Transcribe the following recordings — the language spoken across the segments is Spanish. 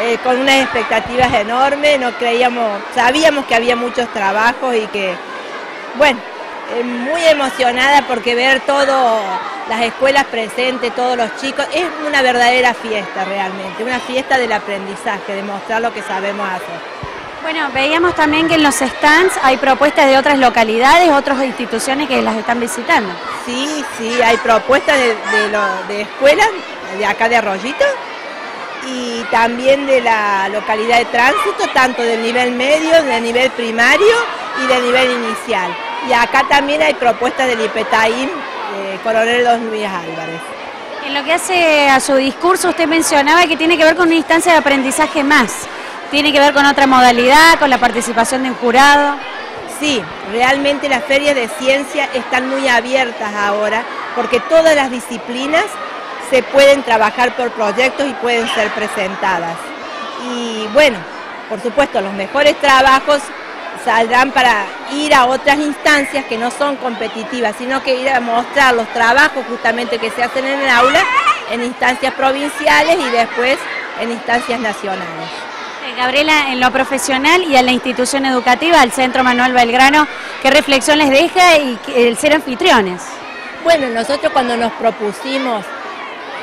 eh, con unas expectativas enormes, no creíamos, sabíamos que había muchos trabajos y que, bueno, eh, muy emocionada porque ver todas las escuelas presentes, todos los chicos, es una verdadera fiesta realmente, una fiesta del aprendizaje, de mostrar lo que sabemos hacer. Bueno, veíamos también que en los stands hay propuestas de otras localidades, otras instituciones que las están visitando. Sí, sí, hay propuestas de, de escuelas de acá de Arroyito y también de la localidad de tránsito, tanto del nivel medio, del nivel primario y del nivel inicial. Y acá también hay propuestas del IPETAIM, de Coronel Dos Luis Álvarez. En lo que hace a su discurso, usted mencionaba que tiene que ver con una instancia de aprendizaje más. ¿Tiene que ver con otra modalidad, con la participación de un jurado? Sí, realmente las ferias de ciencia están muy abiertas ahora porque todas las disciplinas se pueden trabajar por proyectos y pueden ser presentadas. Y bueno, por supuesto, los mejores trabajos saldrán para ir a otras instancias que no son competitivas, sino que ir a mostrar los trabajos justamente que se hacen en el aula en instancias provinciales y después en instancias nacionales. Gabriela, en lo profesional y a la institución educativa, al Centro Manuel Belgrano, ¿qué reflexión les deja y el ser anfitriones? Bueno, nosotros cuando nos propusimos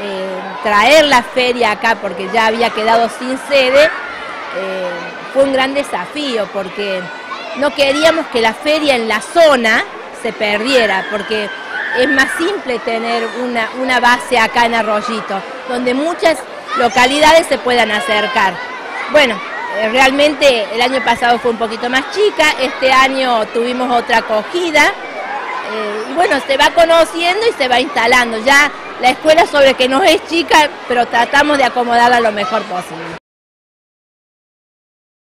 eh, traer la feria acá porque ya había quedado sin sede, eh, fue un gran desafío porque no queríamos que la feria en la zona se perdiera, porque es más simple tener una, una base acá en Arroyito, donde muchas localidades se puedan acercar. Bueno, eh, realmente el año pasado fue un poquito más chica, este año tuvimos otra acogida, y bueno, se va conociendo y se va instalando. Ya la escuela sobre que no es chica, pero tratamos de acomodarla lo mejor posible.